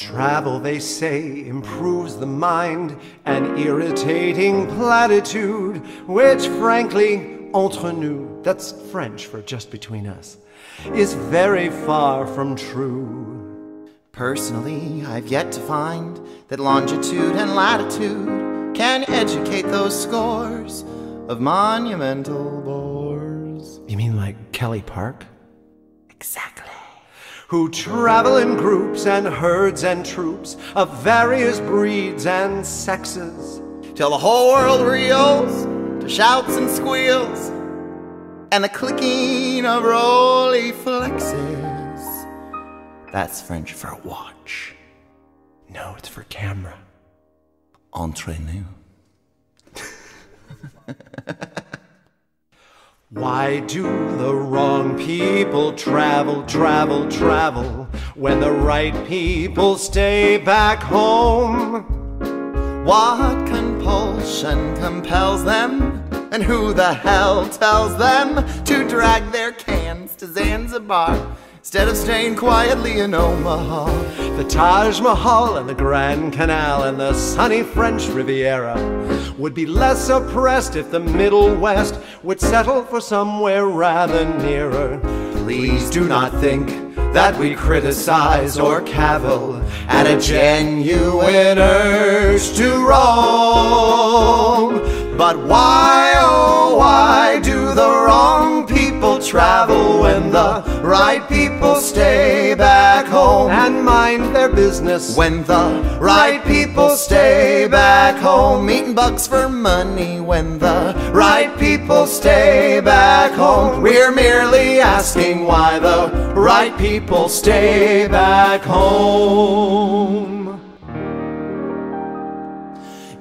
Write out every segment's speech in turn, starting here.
Travel, they say, improves the mind, an irritating platitude, which frankly, entre nous, that's French for just between us, is very far from true. Personally, I've yet to find that longitude and latitude can educate those scores of monumental bores. You mean like Kelly Park? Who travel in groups and herds and troops of various breeds and sexes. Till the whole world reels to shouts and squeals and the clicking of Rolleiflexes. That's French for watch. No, it's for camera. Entre nous. Why do the wrong people travel, travel, travel when the right people stay back home? What compulsion compels them? And who the hell tells them to drag their cans to Zanzibar instead of staying quietly in Omaha? The Taj Mahal and the Grand Canal and the sunny French Riviera would be less oppressed if the Middle West would settle for somewhere rather nearer. Please do not think that we criticize or cavil at a genuine urge to roam. But why, oh, why do the wrong people travel when the right people stay back mind their business? When the right people stay back home, eating bucks for money. When the right people stay back home, We're merely asking why the right people stay back home.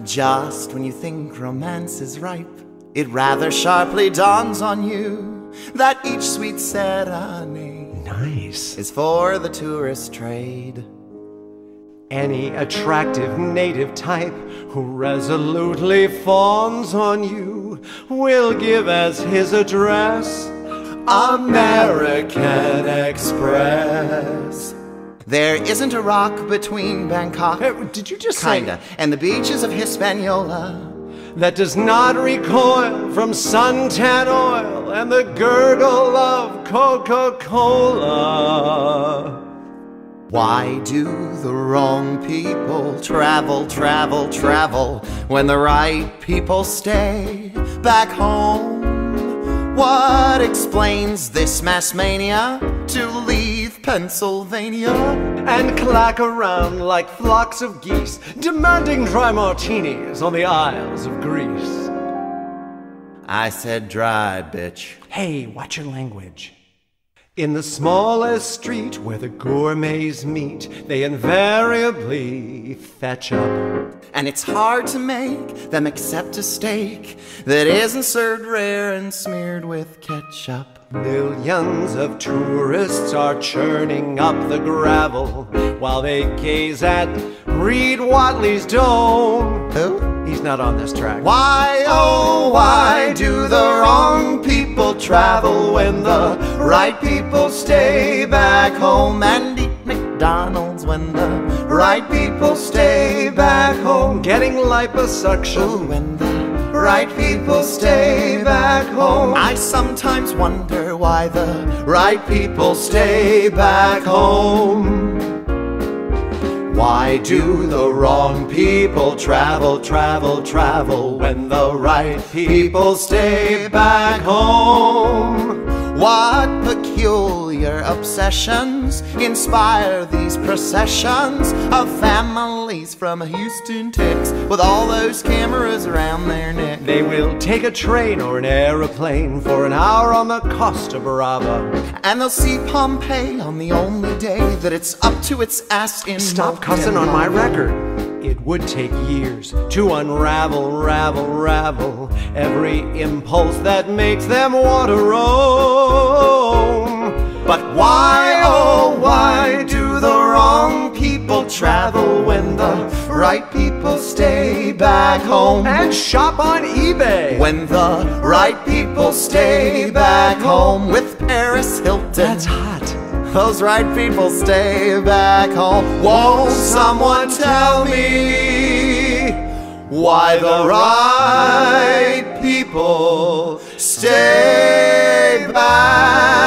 Just when you think romance is ripe, it rather sharply dawns on you that each sweet serenade Nice. is for the tourist trade. Any attractive native type who resolutely fawns on you will give as his address American Express. There isn't a rock between Bangkok, Hey, did you just kinda, and the beaches of Hispaniola. That does not recoil from suntan oil and the gurgle of Coca-Cola? Why do the wrong people travel, travel, travel when the right people stay back home? What explains this mass mania to leave Pennsylvania? and clack around like flocks of geese, demanding dry martinis on the Isles of Greece. I said dry, bitch. Hey, watch your language. In the smallest street where the gourmets meet, they invariably fetch up. And it's hard to make them accept a steak that isn't served rare and smeared with ketchup. Millions of tourists are churning up the gravel while they gaze at Reed Watley's dome. Who? He's not on this track. Why, oh, why do the wrong people travel when the right people stay back home and eat McDonald's when the right people stay back home? Getting liposuction Ooh, when the Right people stay back home. I sometimes wonder why the right people stay back home. Why do the wrong people travel, travel, travel when the right people stay back home? What peculiar obsessions inspire these processions of families from Houston, Texas, with all those cameras? They will take a train or an aeroplane for an hour on the Costa Brava. And they'll see Pompeii on the only day that it's up to its ass in Stop cussing on my record. It would take years to unravel, ravel, ravel every impulse that makes them want to roam. back home and shop on eBay when the right people stay back home with Paris Hilton. That's hot. Those right people stay back home. Won't someone tell me why the right people stay back?